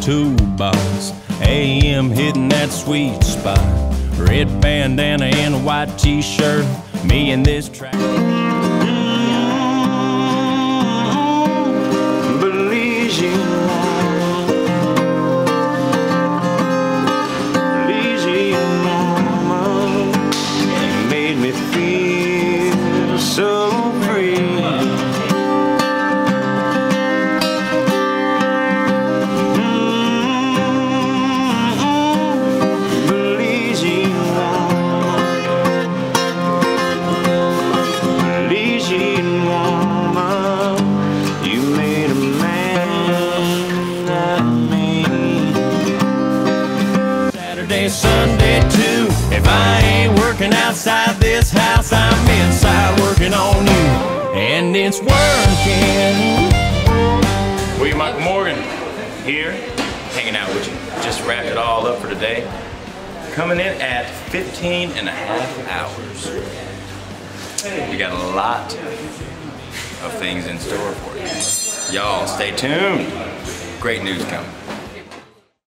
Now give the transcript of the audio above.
toolbox. AM hitting that sweet spot. Red bandana and a white t-shirt. Me and this track. Saturday, Sunday too. If I ain't working outside this house, I'm inside working on you. And it's working. William Michael Morgan here, hanging out with you. Just wrapped it all up for today. Coming in at 15 and a half hours. We got a lot of things in store for you. Y'all stay tuned. Great news coming.